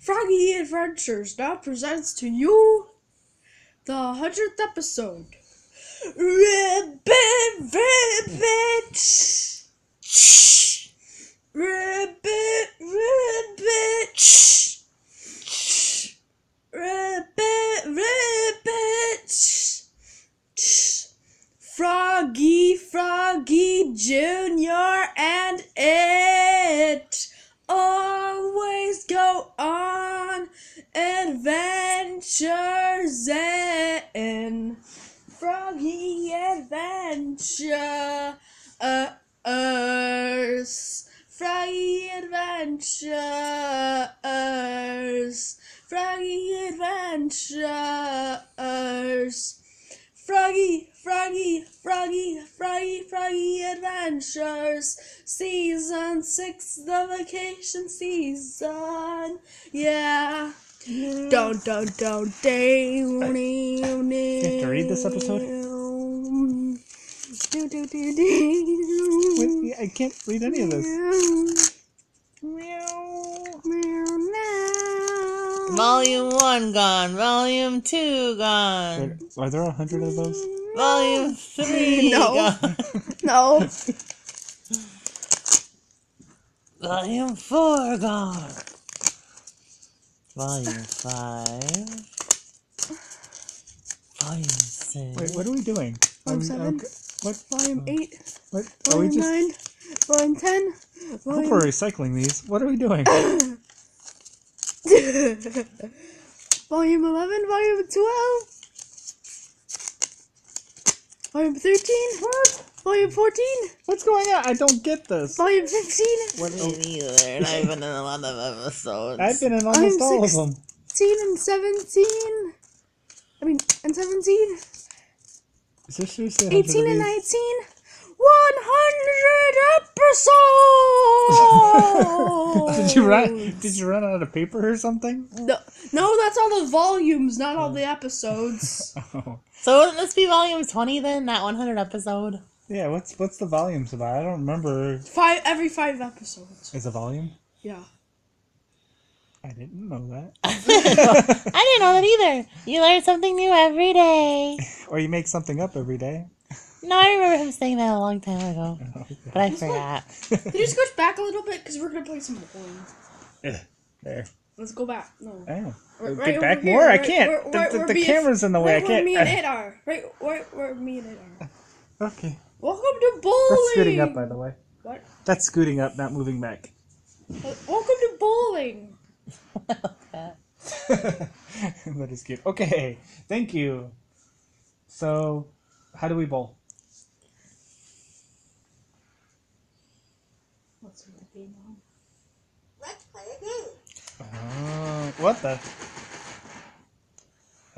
Froggy Adventures now presents to you the 100th episode. Ribbit, ribbit, ribbit, ribbit, ribbit, ribbit. Froggy, Froggy Junior, and it adventures in Froggy Adventure. Uh, Froggy Adventures. Froggy Adventures. Froggy, Froggy, Froggy, Froggy, Froggy Adventures. Season 6, the vacation season. Yeah. Don't, don't, don't, day. down, you have to read this episode? Do, do, do, do. Wait, I can't read any of this. Meow, meow, meow. Volume 1 gone. Volume 2 gone. Wait, are there a hundred of those? Volume 3 No. gone. No. Volume 4 gone. Volume 5. Volume 6. Wait, what are we doing? Volume Um, seven. okay, What? Volume 8. What? Are we Volume just? 9. Volume 10. I hope we're recycling these. What are we doing? volume 11, volume 12, volume 13, what? Volume 14, What's going on? I don't get this. volume 15, What? Me neither, and I've been in a lot of episodes. I've been in almost all of them. 16, and 17. I mean, and 17, Is there seriously a 18, hundred and 19. 100 episodes! Did you run? Did you run out of paper or something? No, no, that's all the volumes, not all the episodes. Oh. So wouldn't this be volume 20 then, that 100 episode? Yeah. What's what's the volumes about? I don't remember. Five every five episodes. Is a volume? Yeah. I didn't know that. I didn't know that either. You learn something new every day. or you make something up every day. No, I remember him saying that a long time ago, oh, Okay. but I forgot. Can you just go back a little bit because we're gonna play some bowling. Yeah, there. Let's go back. No. Oh. Right- Get right back over here, more. I can't. where- The- where- the where the me and- camera's in the way. I Right where can't. Where me and it are. Right where, where me and it are. okay. Welcome to bowling. That's scooting up, by the way. What? That's scooting up, not moving back. Welcome to bowling. that is cute. Okay, thank you. So, how do we bowl? What's the game on? Let's play a game. Uh, what the?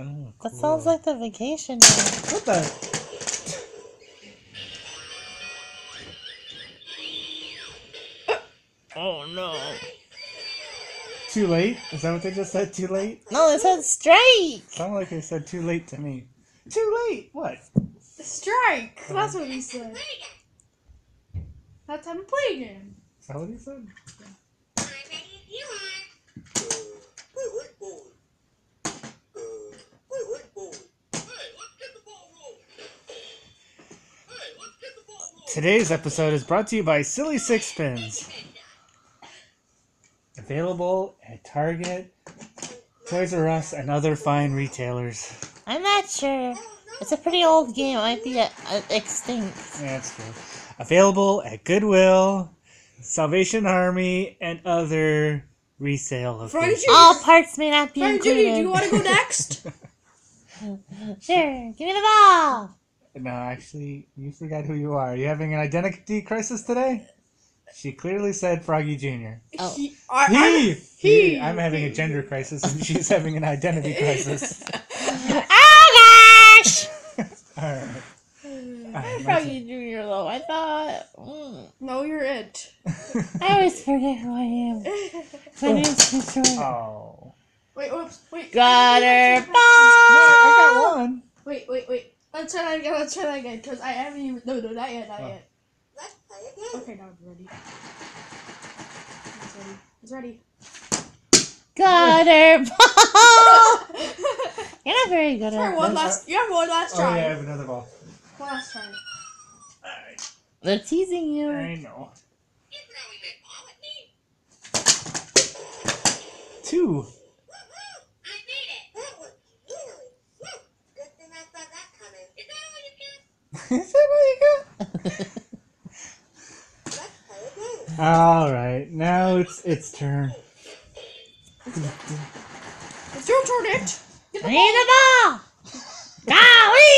Oh, That cool. sounds like the vacation. day. What the? Oh no. Too late? Is that what they just said? Too late? No, it said strike. Sounded like they said too late to me. Too late? What? Strike. That's what he said. That's how to play again. Is that what he said? I'm ready if you are. Wait, wait, boy. Uh, wait, wait, boy. Hey, let's get the ball rolling. Hey, let's get the ball rolling. Today's episode is brought to you by Silly Sixpins. Available at Target, Toys R Us, and other fine retailers. I'm not sure. It's a pretty old game. It might be uh, uh, extinct. Yeah, that's true. Available at Goodwill, Salvation Army, and other resale Friday All parts may not be Friday included. Junior, do you want to go next? Sure. Give me the ball. No, actually, you forgot who you are. Are you having an identity crisis today? She clearly said Froggy Jr. Oh. He. I, He! I'm- he. I'm having a gender crisis, and she's having an identity crisis. Oh gosh! Alright. I'm Alright, Froggy Junior though. I thought. Mm, No, you're it. I always forget who I am. My name's too short. Oh. Wait, whoops, wait. Got her No. I got one. Wait, wait, wait. Let's try that again. Let's try that again. Cause I haven't even. No, no, not yet, not Oh. yet. Let's play a game. Okay, now I'm ready. It's ready. It's ready. Gutter ball. You're not very good at one this. last. You have one last Oh yeah, I try. have another ball. One last try. Alright. They're teasing you. I know. You throwing that ball at me? Two. I made it! That was really woo! Good thing I saw that coming. Is that all you got? Is that all you got? Let's play again. All right, now it's its turn. It's your turn, it. Need the ball. Luigi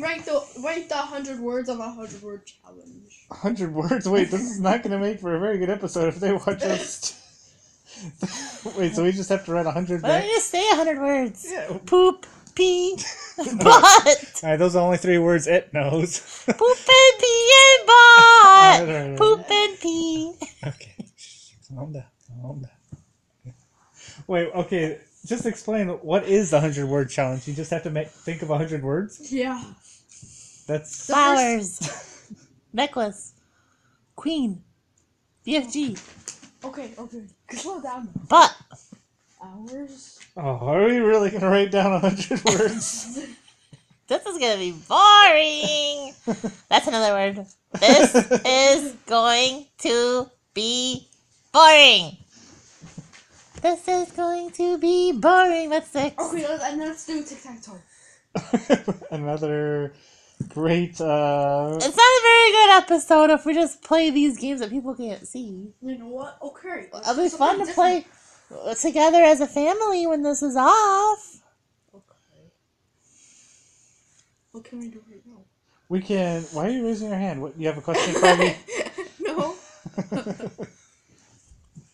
no! Okay, write the write the hundred words on the hundred word challenge. hundred words. Wait, this is not going to make for a very good episode if they watch us. Wait, so we just have to write a hundred Why don't you just say a hundred words? Yeah. Poop, pee, butt. All right, those are the only three words it knows. Poop and pee and butt. Alright, alright. Poop and pee. okay, calm down, calm down. Wait, okay. Just explain what is the hundred word challenge. You just have to make think of a hundred words. Yeah. That's Flowers. Necklace. Queen. BFG. Okay, okay. Slow down. Butt. Hours. oh, are we really gonna write down a hundred words? This is gonna be boring. That's another word. This is going to be boring. This is going to be boring. That's six. Okay, let's, and let's do tic tac toe. Another great. uh It's not a very good episode if we just play these games that people can't see. You know what? Okay. It'll be fun something to play together as a family when this is off. Okay. What can we do right now? We can. Why are you raising your hand? What? You have a question, for me? no.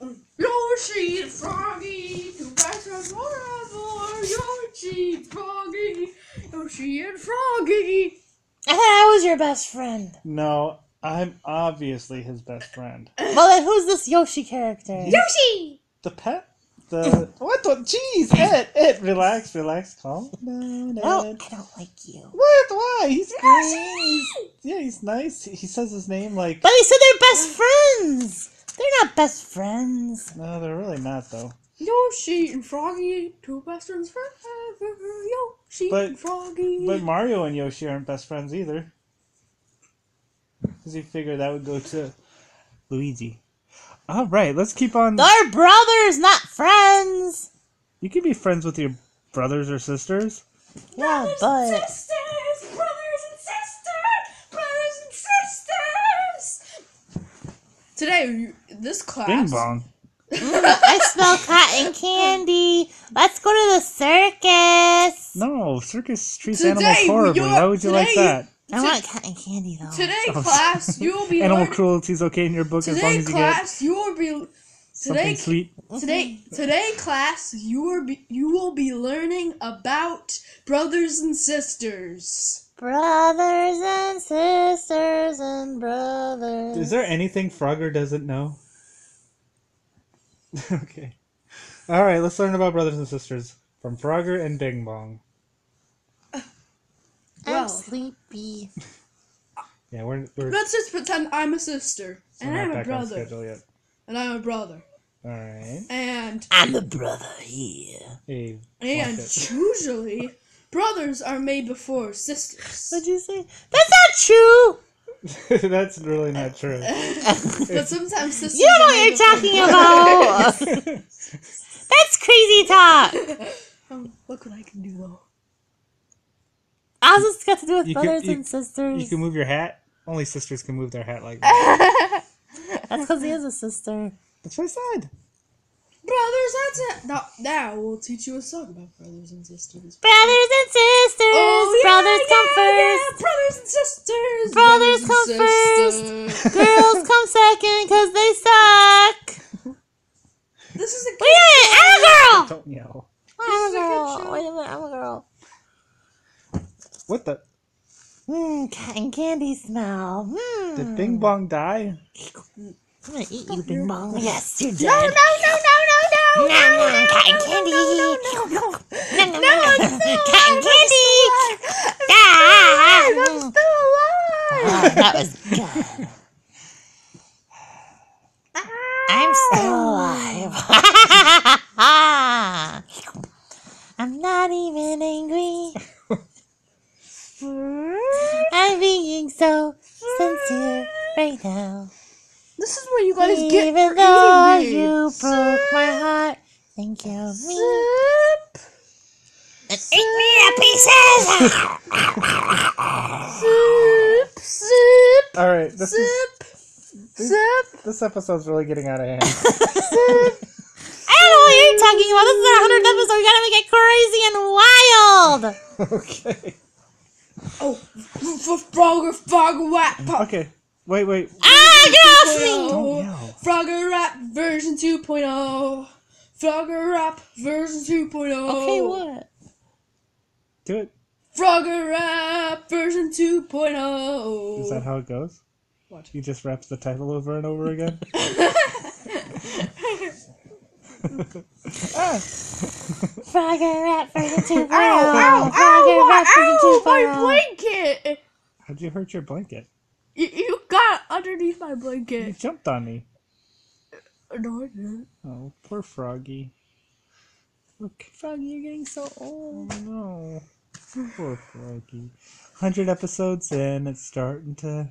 Yoshi, Froggy, two best friends forever. Yoshi, Froggy, Yoshi and Froggy. I thought I was your best friend. no, I'm obviously his best friend. Well, then who's this Yoshi character? Yoshi. The pet. The what? The jeez, it it. Relax, relax, calm down. Oh, Ed. I don't like you. What? Why? He's green. He's, yeah, he's nice. He says his name like. But they said they're best friends. They're not best friends. No, they're really not though. Yoshi and Froggy, two best friends forever. Yoshi But- Froggy. But Mario and Yoshi aren't best friends either. Because you figure that would go to Luigi. All right, let's keep on. They're brothers, not friends. You can be friends with your brothers or sisters. Yeah, brothers but and sisters, brothers and sisters, brothers and sisters. Today, this class. Bing bong. Mm, I smell cotton circus treats Today, animals horribly. you're- Why would you like that? I want cotton candy though. Today, Oh, class, you will be Animal learning. cruelty is okay in your book as long as you get class, you will be. something Today, sweet. today, mm-hmm. today, class, you will be you will be learning about brothers and sisters. Brothers and sisters and brothers. Is there anything Frogger doesn't know? okay. All right, let's learn about brothers and sisters from Frogger and Bing Bong. I'm Well. sleepy. Yeah, we're we're Let's just pretend I'm a sister still and I'm a brother, schedule yet. and I'm a brother, All right. and I'm the brother here. Hey, and usually brothers are made before sisters. What'd you say? That's not true. that's really not true. But sometimes sisters. You don't know what you're before- talking about. That's crazy talk. Um, look what I can do though. How's this got to do with You can- brothers you- and sisters? you can move your hat. Only sisters can move their hat like that. That's because he has a sister. That's what I said. Brothers, that's it. Now, now we'll teach you a song about brothers and sisters. Brothers and sisters. Oh, yeah, brothers yeah, come first. yeah, Brothers and sisters. Brothers come sisters. Girls come second because they suck. This is a Wait a minute, I'm a girl. Don't yell. I'm a is a girl. Wait a minute, I'm a girl. What the? Mmm, cotton candy smell. Mmm. Did Bing Bong die? I'm gonna eat you, Bing Bong. Yes, you did. No, no, no, no, no, no. Nom, nom, cotton candy. No, no, no. Nom, nom, No, nom, I'm nom. still Cotton alive. candy. I'm Ah. still alive. Oh, that was good. Ah. I'm still alive. I'm not even angry. I'm being so sincere right now. This is what you guys get Even though eating me. you broke my heart and killed me Sip, and ate me to pieces. sip, sip, All right, this is sip, sip. this episode's really getting out of hand. I don't know what you're talking about. This is our 100th episode. We gotta make it crazy and wild. okay. Oh, Frogger, Frogger Rap. Pop. Okay. Wait, wait. Ah, get off me! Don't yell. Frogger Rap version 2.0. Frogger Rap version 2.0. Okay, what? Do it. Frogger Rap version 2.0. Is that how it goes? What? You just rap the title over and over again? ah, Frogger Rap version 2.0. Ow, ow, Frogger ow, Rap ow, my blanket! how'd you hurt your blanket? You, you got underneath my blanket. You jumped on me. No, I didn't. Oh, poor Froggy. Look, Froggy, you're getting so old. oh no. Poor Froggy. 100 episodes in, it's starting to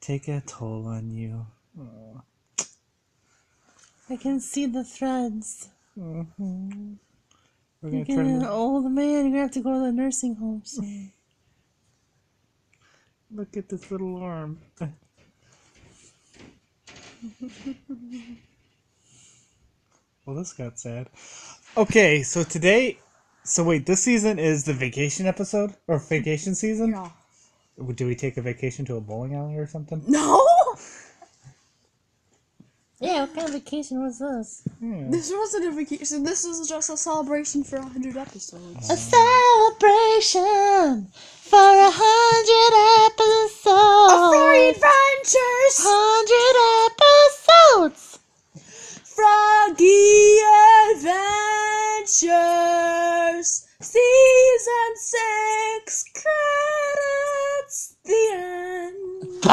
take a toll on you. Oh. I can see the threads. hmm We're gonna You're turn getting an old man. You're gonna have to go to the nursing home soon. Look at this little arm. well, this got sad. Okay, so today, so wait, this season is the vacation episode or vacation season? Yeah. Do we take a vacation to a bowling alley or something? No! yeah, what kind of vacation was this? Yeah. This wasn't a vacation. This was just a celebration for 100 episodes. A celebration for a hundred episodes. Free adventures! Hundred folds. Froggy Adventures, Season 6, credits, the end.